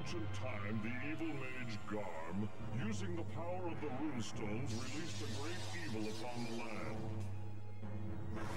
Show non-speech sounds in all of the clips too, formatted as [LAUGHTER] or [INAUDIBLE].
ancient time, the evil mage Garm, using the power of the runestones, released a great evil upon the land.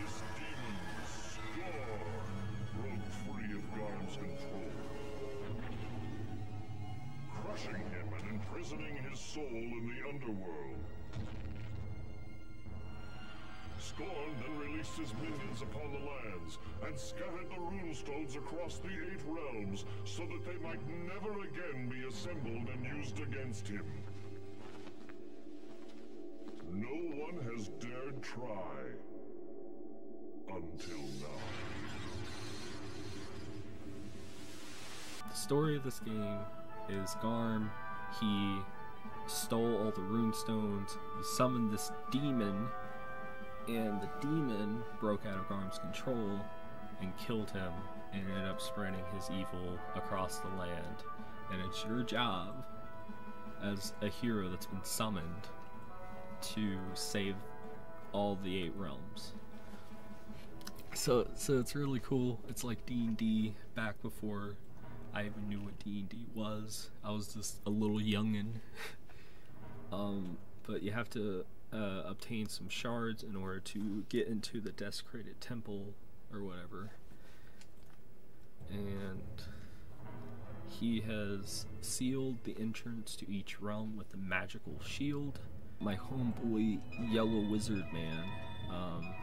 This demon, Skorn, broke free of Garm's control, crushing him and imprisoning his soul in the underworld. Skorn then released his minions upon the lands and scattered the runestones across the eight realms so that they might never again be assembled and used against him. No one has dared try until now. The story of this game is Garm, he stole all the runestones, he summoned this demon and the demon broke out of Garm's control and killed him and ended up spreading his evil across the land. And it's your job as a hero that's been summoned to save all the eight realms. So so it's really cool. It's like D&D back before I even knew what D&D was. I was just a little youngin. [LAUGHS] um but you have to uh, obtain some shards in order to get into the desecrated temple or whatever. And he has sealed the entrance to each realm with a magical shield. My homeboy, Yellow Wizard Man, um,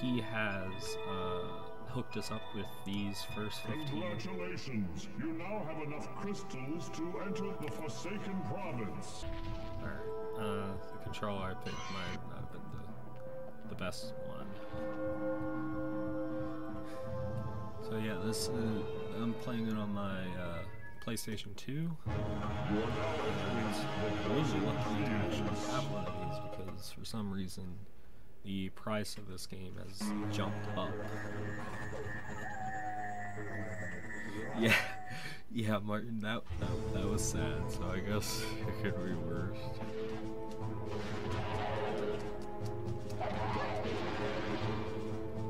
he has uh, hooked us up with these first 15. Congratulations! You now have enough crystals to enter the Forsaken Province. Alright, uh, the controller I picked might not have been the, the best one. So yeah, this uh, I'm playing it on my uh, PlayStation 2. I was really lucky to actually have one of these because for some reason the price of this game has jumped up. [LAUGHS] Yeah, yeah, Martin, that, that, that was sad, so I guess [LAUGHS] it could be worse.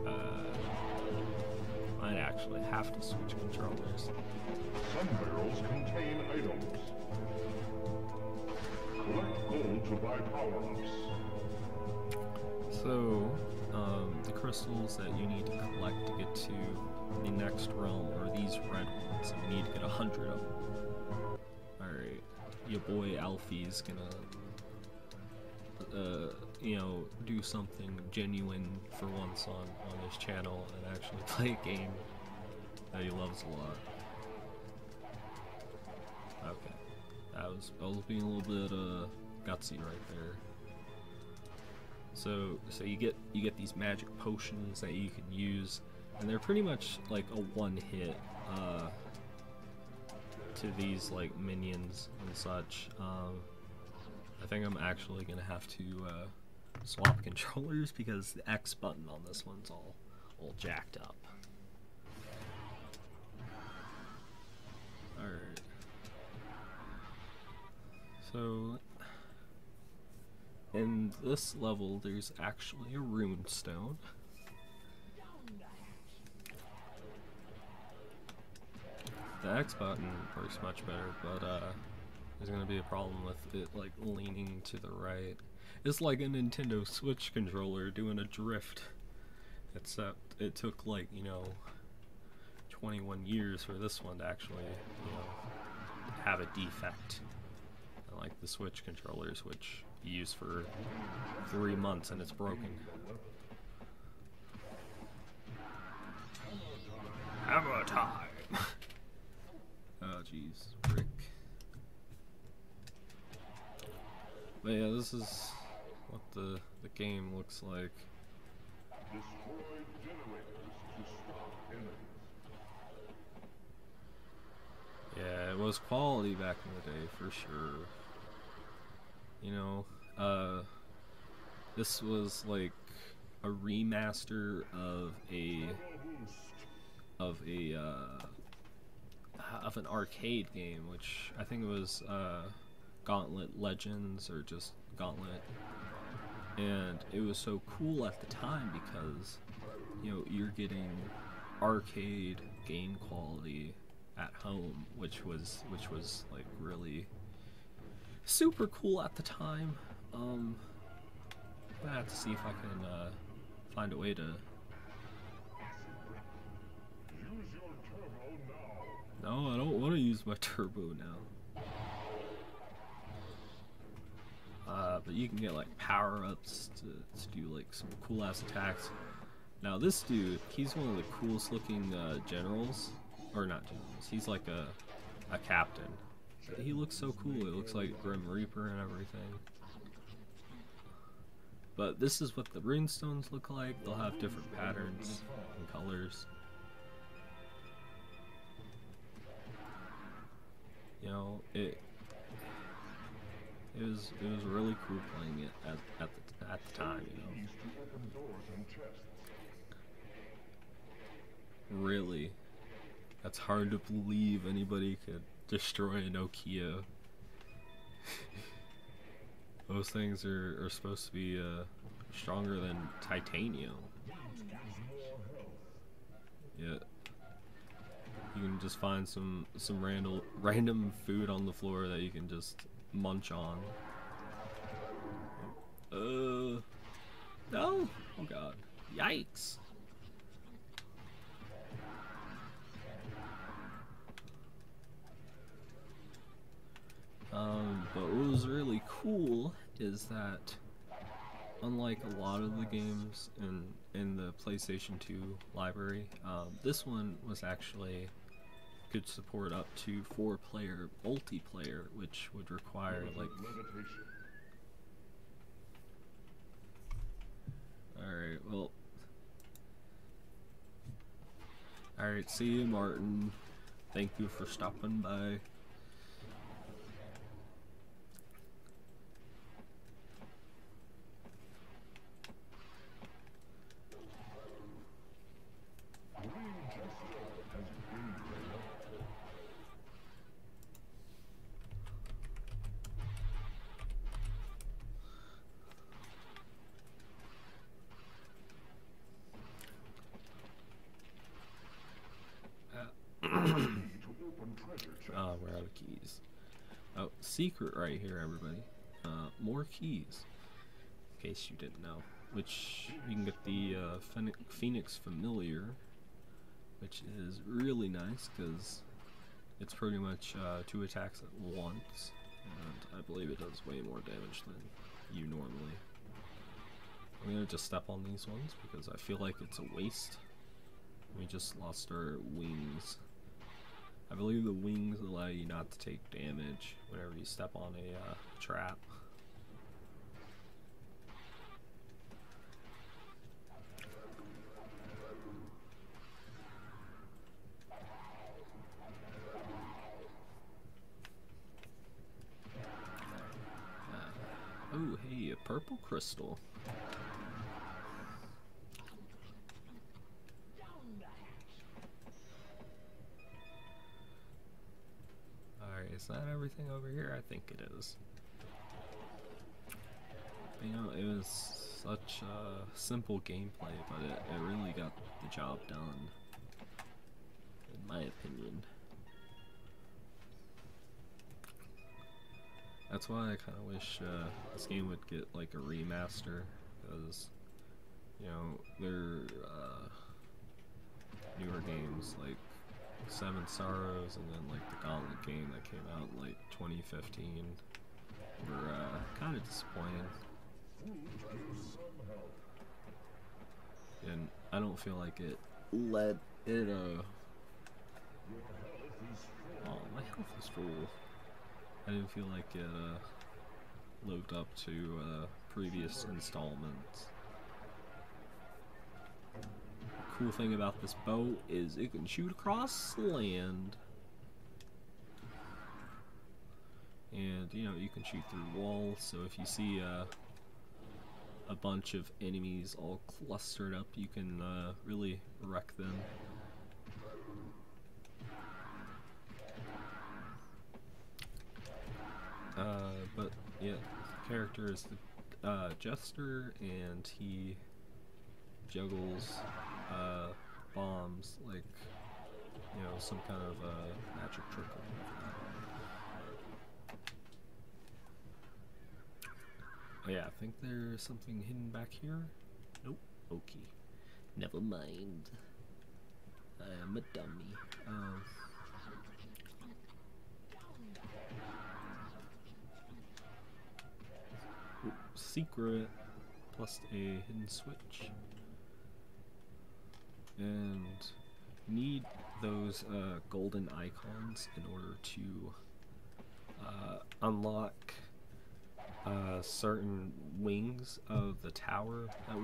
Uh, might actually have to switch controllers. Some barrels contain items. Collect gold to buy power-ups. So, um, the crystals that you need to collect to get to the next realm are these red ones, and we need to get a hundred of them. Alright, your boy Alfie's gonna, uh, you know, do something genuine for once on, on his channel and actually [LAUGHS] play a game that he loves a lot. Okay, that was, I was being a little bit, uh, gutsy right there. So so you get you get these magic potions that you can use, and they're pretty much like a one hit uh, to these like minions and such. Um, I think I'm actually gonna have to uh, swap [LAUGHS] controllers because the X button on this one's all all jacked up. Alright. So this level, there's actually a rune stone. The X button works much better, but uh, there's gonna be a problem with it like leaning to the right. It's like a Nintendo Switch controller doing a drift, except it took like you know 21 years for this one to actually you know have a defect. Like the Switch controllers, which you use for three months and it's broken. Hammer time! [LAUGHS] oh jeez, brick. But yeah, this is what the, the game looks like. Destroy generators to stop enemies. Yeah, it was quality back in the day for sure. You know, uh, this was like a remaster of a of a uh, of an arcade game, which I think it was uh, Gauntlet Legends or just Gauntlet, and it was so cool at the time because you know you're getting arcade game quality at home, which was which was like really super cool at the time. Um, I'm gonna have to see if I can uh, find a way to. No, I don't want to use my [LAUGHS] turbo now. Uh, but you can get like power ups to, to do like some cool ass attacks. Now this dude, he's one of the coolest looking uh, generals, or not generals. He's like a a captain. He looks so cool. It looks like Grim Reaper and everything. But this is what the runestones look like. They'll have different patterns and colors. You know, it it was it was really cool playing it at at the at the time. You know. Really. That's hard to believe anybody could destroy Nokia. Those things are, are supposed to be uh, stronger than titanium. Yeah. you can just find some some random random food on the floor that you can just munch on. Uh no! Oh god. Yikes. Um, but what was really cool is that, unlike a lot of the games in in the PlayStation 2 library, um, this one was actually could support up to four-player multiplayer, which would require like. Levitation. All right, well. All right, see you, Martin. Thank you for stopping by. Green Jester has been trained. Key to open treasure chest. Ah, we're out of keys. Oh, secret right here, everybody. Uh, more keys. In case you didn't know. Which, you can get the uh, Phoenix, Familiar, which is really nice because it's pretty much uh, two attacks at once. And I believe it does way more damage than you normally. I'm gonna just step on these ones because I feel like it's a waste. We just lost our wings. I believe the wings allow you not to take damage whenever you step on a uh, trap. Uh, oh, hey, a purple crystal. Is that everything over here? I think it is. You know, it was such a simple gameplay, but it, it really got the job done. In my opinion. That's why I kind of wish uh, this game would get like a remaster, because, you know, their uh, newer games like Seven Sorrows and then like the Gauntlet game that came out in like 2015 were uh, kind of disappointing. And I don't feel like it led it uh Oh my health is full. I didn't feel like it uh lived up to uh previous installments. Cool thing about this boat is it can shoot across land. And you know, you can shoot through walls, so if you see uh, a bunch of enemies all clustered up, you can uh, really wreck them. Uh, but yeah, the character is the uh, Jester, and he juggles uh, bombs like you know, some kind of uh, magic trick or whatever. Oh yeah, I think there's something hidden back here. Nope. Okay. Never mind. I am a dummy. Um, secret plus a hidden switch. And need those uh, golden icons in order to uh, unlock uh, certain wings of the tower that we're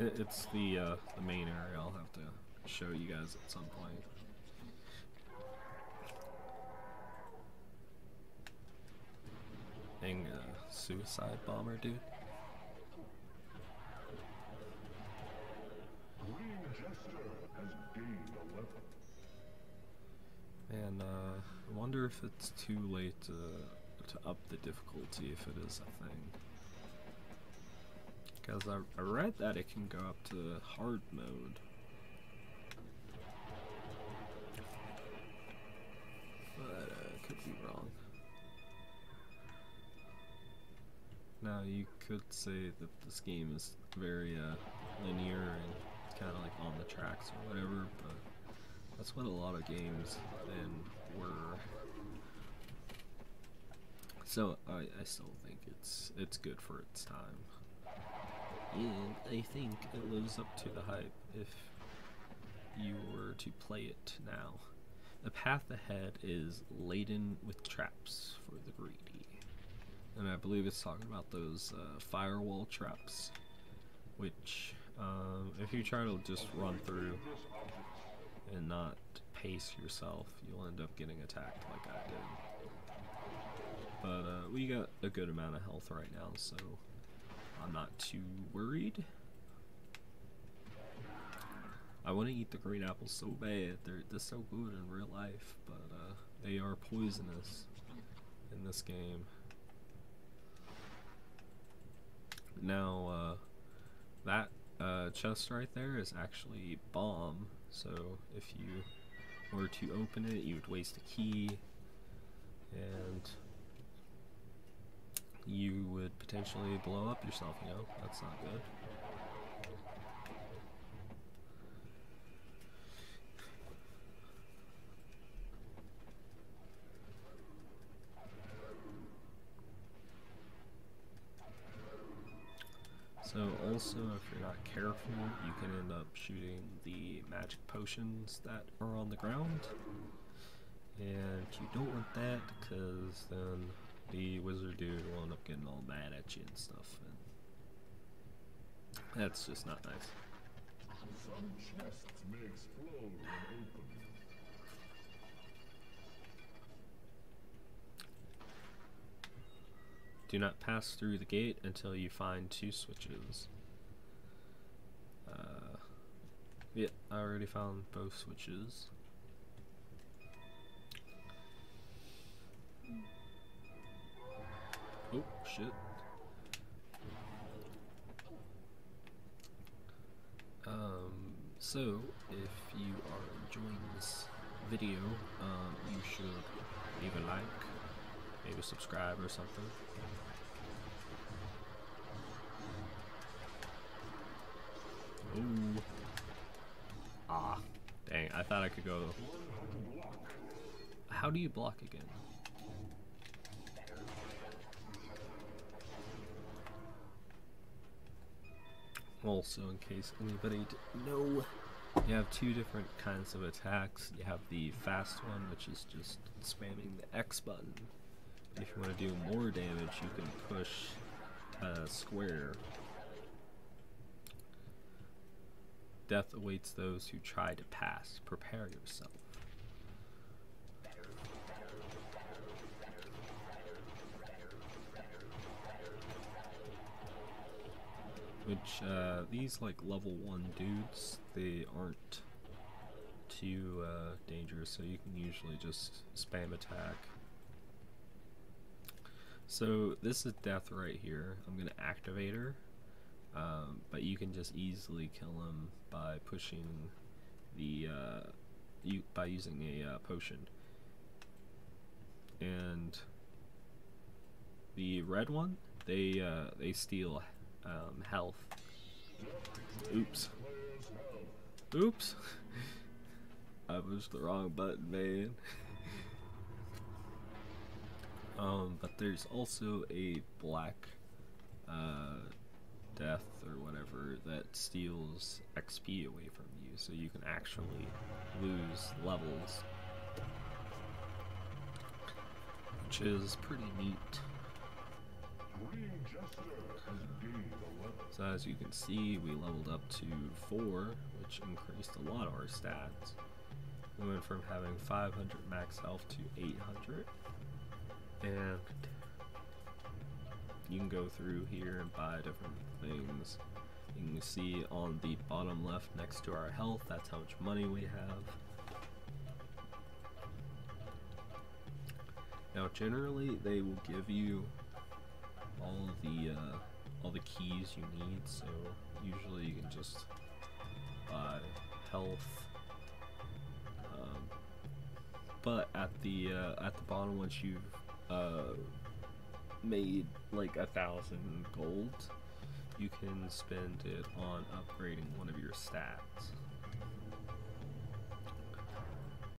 in. It, it's the uh, the main area. I'll have to show you guys at some point. Dang, uh, suicide bomber, dude. Wonder if it's too late to, to up the difficulty if it is a thing. Because I, I read that it can go up to hard mode. But uh, could be wrong. Now you could say that this game is very uh, linear and kind of like on the tracks or whatever, but that's what a lot of games then were. So I, I still think it's it's good for its time. And I think it lives up to the hype if you were to play it now. The path ahead is laden with traps for the greedy. And I believe it's talking about those uh, firewall traps, which um, if you try to just run through and not pace yourself, you'll end up getting attacked like I did. But uh, we got a good amount of health right now, so I'm not too worried. I want to eat the green apples so bad. They're, they're so good in real life, but uh, they are poisonous in this game. Now, uh, that uh, chest right there is actually bomb. So if you were to open it, you would waste a key, and you would potentially blow up yourself. You know, that's not good. So also, if you're not careful, you can end up shooting the magic potions that are on the ground. And you don't want that, because then the wizard dude will end up getting all mad at you and stuff. And that's just not nice. Some chests may explode. Do not pass through the gate until you find two switches. Uh, yeah, I already found both switches. Oh, shit. Um, so, if you are enjoying this video, um, you should leave a like, maybe subscribe or something. Ooh. Ah. Dang, I thought I could go. How do you block again? Also, in case anybody didn't know, you have two different kinds of attacks. You have the fast one, which is just spamming the X button. If you want to do more damage, you can push uh, square. Death awaits those who try to pass. Prepare yourself. Which, uh, these, like, level 1 dudes, they aren't too, uh, dangerous, so you can usually just spam attack. So, this is death right here. I'm gonna activate her, Um, but you can just easily kill him by pushing the uh, you by using a uh, potion. And the red one, they uh, they steal um, health. Oops. Oops. [LAUGHS] I pushed the wrong button, man. [LAUGHS] um, but there's also a black uh, death or whatever that steals XP away from you, so you can actually lose levels, which is pretty neat. So as you can see, we leveled up to 4, which increased a lot of our stats. We went from having 500 max health to 800. And you can go through here and buy different things. You can see on the bottom left next to our health, that's how much money we have. Now generally they will give you all the uh, all the keys you need. So usually you can just buy health. Um, but at the uh, at the bottom, once you've uh, made like a thousand gold, you can spend it on upgrading one of your stats.